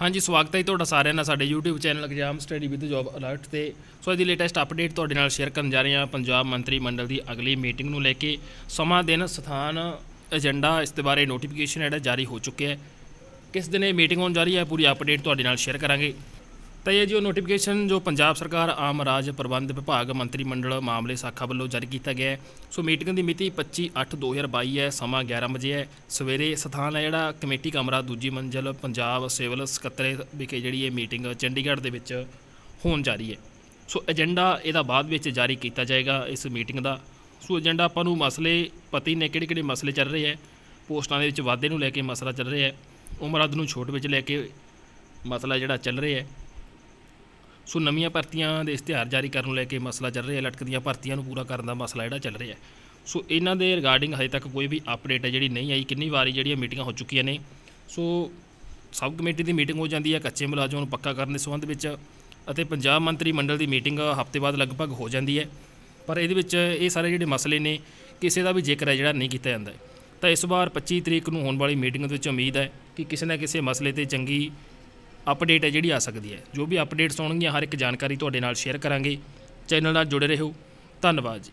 ਹਾਂਜੀ, ਸਵਾਗਤ ਹੈ ਜੀ ਤੁਹਾਡਾ ਸਾਰਿਆਂ ਦਾ ਸਾਡੇ YouTube channel exam study with job alert ਤੇ। ਸੋ ਇਹਦੀ ਲੇਟੈਸਟ ਅਪਡੇਟ ਤੁਹਾਡੇ ਨਾਲ ਸ਼ੇਅਰ ਕਰਨ ਜਾ ਰਹੇ ਹਾਂ ਪੰਜਾਬ ਮੰਤਰੀ ਮੰਡਲ ਦੀ ਅਗਲੀ ਮੀਟਿੰਗ ਨੂੰ ਲੈ ਕੇ। ਸਮਾਂ ਦਿਨ ਸਥਾਨ ਏਜੰਡਾ ਇਸ ਦੇ ਬਾਰੇ ਨੋਟੀਫਿਕੇਸ਼ਨ ਜਿਹੜਾ ਜਾਰੀ ਹੋ ਚੁੱਕਿਆ ਹੈ। ਕਿਸ ਦਿਨ ਇਹ ਮੀਟਿੰਗ ਹੋਣ ਜਾ ਰਹੀ ਹੈ, ਪੂਰੀ ਅਪਡੇਟ ਤੁਹਾਡੇ ਨਾਲ ਸ਼ੇਅਰ ਕਰਾਂਗੇ। ਤਾਂ ਇਹ ਜੋ ਨੋਟੀਫਿਕੇਸ਼ਨ ਜੋ ਪੰਜਾਬ ਸਰਕਾਰ, ਆਮ ਰਾਜ ਪ੍ਰਬੰਧ ਵਿਭਾਗ, ਮੰਤਰੀ ਮੰਡਲ ਮਾਮਲੇ ਸਾਖਾ ਵੱਲੋਂ ਜਾਰੀ ਕੀਤਾ ਗਿਆ ਹੈ। ਸੋ ਮੀਟਿੰਗ ਦੀ ਮਿਤੀ 25/8/2022 ਹੈ, ਸਮਾਂ 11 ਵਜੇ ਹੈ। ਸਵੇਰੇ ਸਥਾਨ ਹੈ ਜਿਹੜਾ, ਕਮੇਟੀ ਕਮਰਾ, ਦੂਜੀ ਮੰਜ਼ਲ, ਪੰਜਾਬ ਸਿਵਲ ਸਕੱਤਰੇਤ ਵਿਖੇ ਜਿਹੜੀ ਇਹ ਮੀਟਿੰਗ ਚੰਡੀਗੜ੍ਹ ਦੇ ਵਿੱਚ ਹੋਣ ਜਾ ਰਹੀ ਹੈ। ਸੋ ਏਜੰਡਾ ਇਹਦਾ ਬਾਅਦ ਵਿੱਚ ਜਾਰੀ ਕੀਤਾ ਜਾਏਗਾ ਇਸ ਮੀਟਿੰਗ ਦਾ। ਸੋ ਏਜੰਡਾ ਆਪਾਂ ਨੂੰ ਮਸਲੇ ਪਤੀ ਨੇ ਕਿਹੜੇ ਕਿਹੜੇ ਮਸਲੇ ਚੱਲ ਰਹੇ ਹੈ, ਪੋਸਟਾਂ ਦੇ ਵਿੱਚ ਵਾਧੇ ਨੂੰ ਲੈ ਕੇ ਮਸਲਾ ਚੱਲ ਰਿਹਾ ਹੈ। ਉਮਰ ਹੱਦ ਨੂੰ ਛੋਟ ਵਿੱਚ ਲੈ ਕੇ ਮਸਲਾ ਜਿਹੜਾ ਚੱਲ ਰਿਹਾ ਹੈ। ਸੋ ਨਵੀਆਂ ਭਰਤੀਆਂ ਦੇ ਇਸ਼ਤਿਹਾਰ ਜਾਰੀ ਕਰਨ ਨੂੰ ਲੈ ਕੇ ਮਸਲਾ ਚੱਲ ਰਿਹਾ ਲਟਕਦੀਆਂ ਭਰਤੀਆਂ ਨੂੰ ਪੂਰਾ ਕਰਨ ਦਾ ਮਸਲਾ ਜਿਹੜਾ ਚੱਲ ਰਿਹਾ ਸੋ ਇਹਨਾਂ ਦੇ ਰਿਗਾਰਡਿੰਗ ਹਜੇ ਤੱਕ ਕੋਈ ਵੀ ਅਪਡੇਟ ਹੈ ਜਿਹੜੀ ਨਹੀਂ ਆਈ, ਕਿੰਨੀ ਵਾਰੀ ਜਿਹੜੀਆਂ ਮੀਟਿੰਗਾਂ ਹੋ ਚੁੱਕੀਆਂ ਨੇ। ਸੋ ਸਬ ਕਮੇਟੀ ਦੀ ਮੀਟਿੰਗ ਹੋ ਜਾਂਦੀ ਹੈ, ਕੱਚੇ ਮੁਲਾਜ਼ਮਾਂ ਨੂੰ ਪੱਕਾ ਕਰਨ ਦੇ ਸੰਬੰਧ ਵਿੱਚ ਅਤੇ ਪੰਜਾਬ ਮੰਤਰੀ ਮੰਡਲ ਦੀ ਮੀਟਿੰਗ ਹਫ਼ਤੇ ਬਾਅਦ ਲਗਭਗ ਹੋ ਜਾਂਦੀ ਹੈ। ਪਰ ਇਹਦੇ ਵਿੱਚ ਇਹ ਸਾਰੇ ਜਿਹੜੇ ਮਸਲੇ ਨੇ, ਕਿਸੇ ਦਾ ਵੀ ਜ਼ਿਕਰ ਹੈ ਜਿਹੜਾ ਨਹੀਂ ਕੀਤਾ ਜਾਂਦਾ। ਤਾਂ ਇਸ ਵਾਰ 25 ਤਰੀਕ ਨੂੰ ਹੋਣ ਵਾਲੀ ਮੀਟਿੰਗ ਦੇ ਵਿੱਚ ਉਮੀਦ ਹੈ ਕਿ ਕਿਸੇ ਨਾ ਕਿਸੇ ਮਸਲੇ ਤੇ ਚੰਗੀ ਅਪਡੇਟ ਹੈ ਜਿਹੜੀ ਆ ਸਕਦੀ ਹੈ। ਜੋ ਵੀ ਅਪਡੇਟਸ ਆਉਣਗੀਆਂ, ਹਰ ਇੱਕ ਜਾਣਕਾਰੀ ਤੁਹਾਡੇ ਨਾਲ ਸ਼ੇਅਰ ਕਰਾਂਗੇ। ਚੈਨਲ ਨਾਲ ਜੁੜੇ ਰਹੋ। ਧੰਨਵਾਦ ਜੀ।